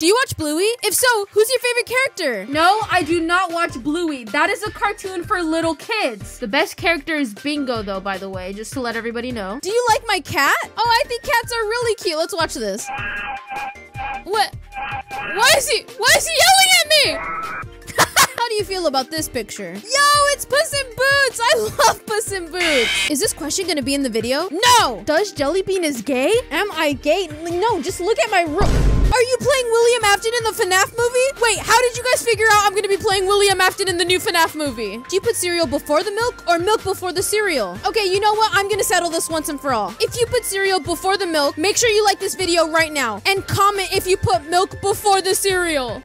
Do you watch Bluey? If so, who's your favorite character? No, I do not watch Bluey. That is a cartoon for little kids. The best character is Bingo, though, by the way, just to let everybody know. Do you like my cat? Oh, I think cats are really cute. Let's watch this. What? Why is he? Why is he yelling at me? How do you feel about this picture? Yo, it's Puss in Boots! I love Puss in Boots! Is this question gonna be in the video? No! Does Jellybean is gay? Am I gay? No, just look at my room. Are you playing William Afton in the FNAF movie? Wait, how did you guys figure out I'm gonna be playing William Afton in the new FNAF movie? Do you put cereal before the milk or milk before the cereal? Okay, you know what? I'm gonna settle this once and for all. If you put cereal before the milk, make sure you like this video right now and comment if you put milk before the cereal.